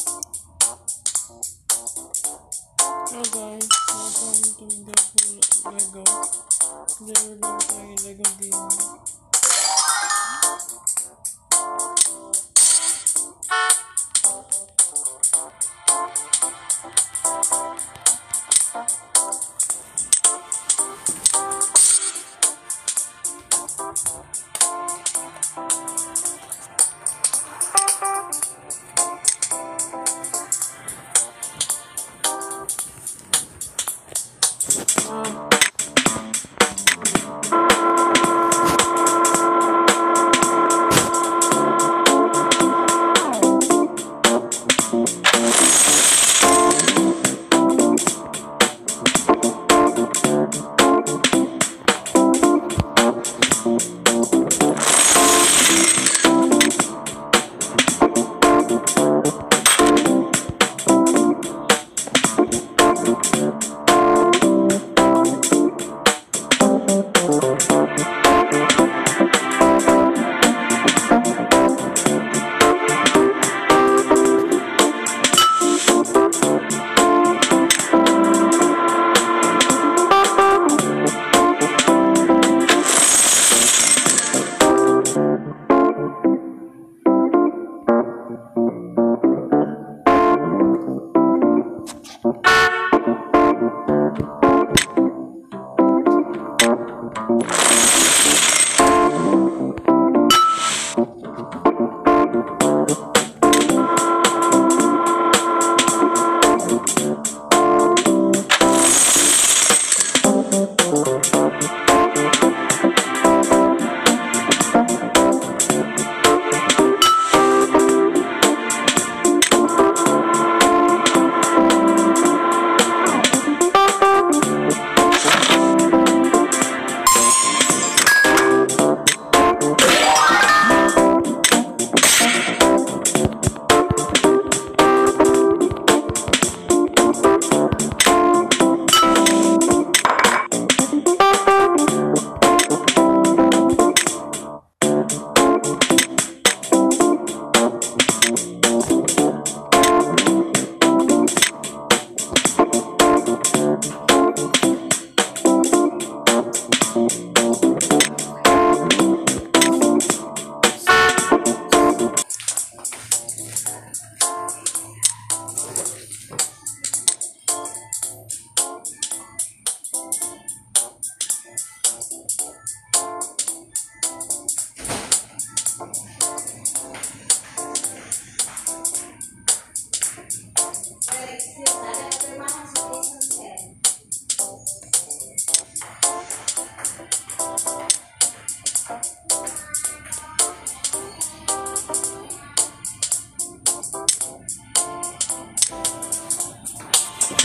Hello guys, welcome to the full Lego. Gonna play Lego game.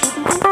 Mm-hmm.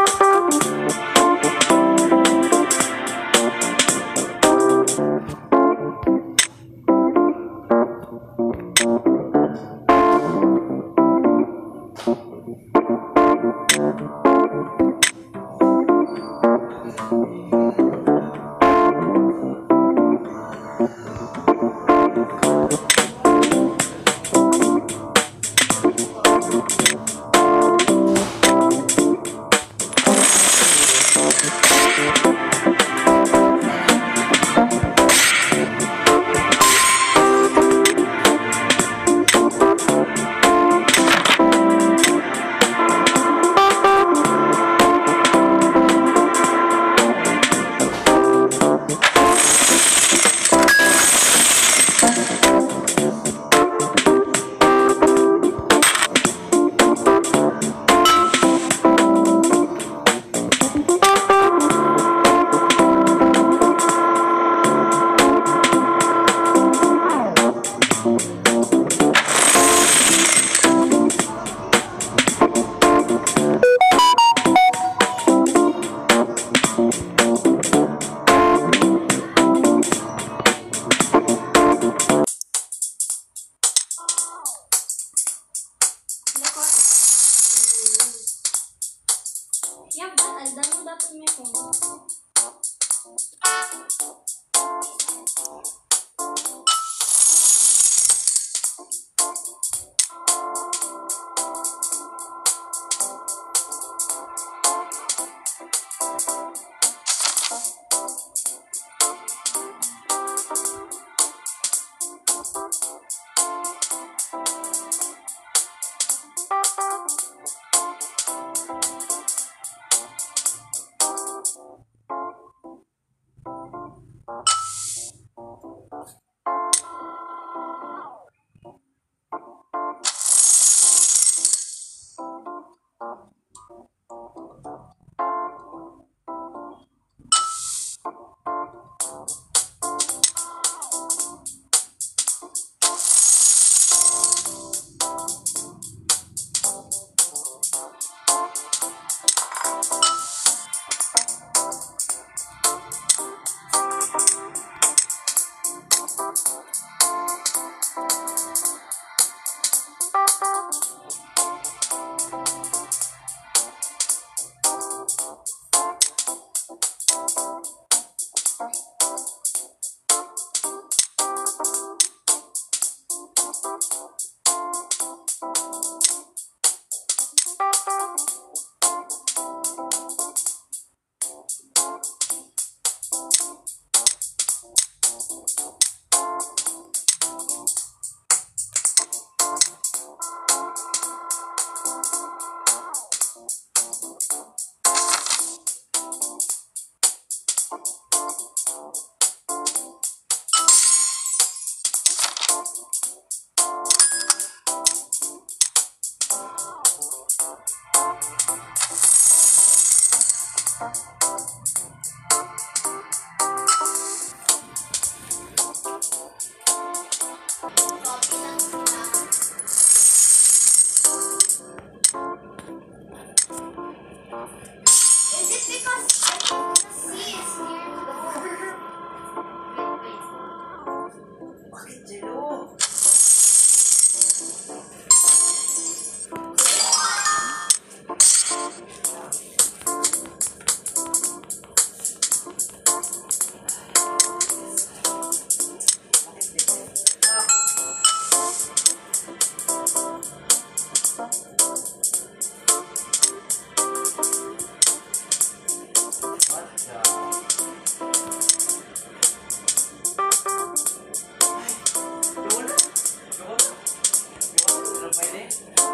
मैंने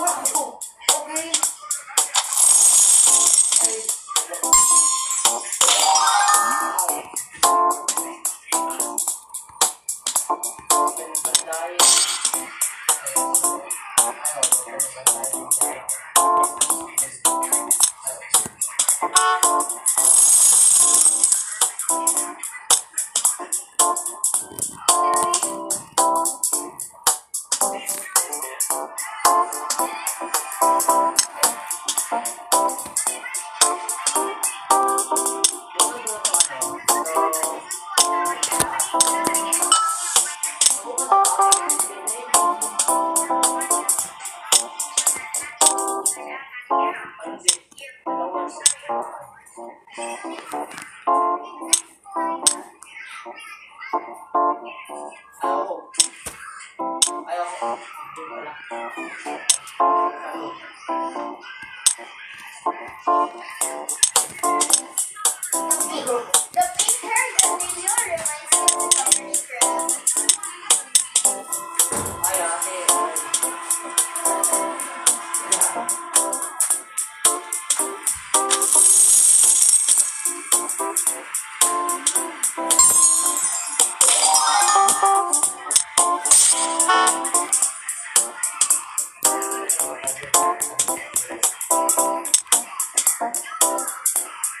Okay.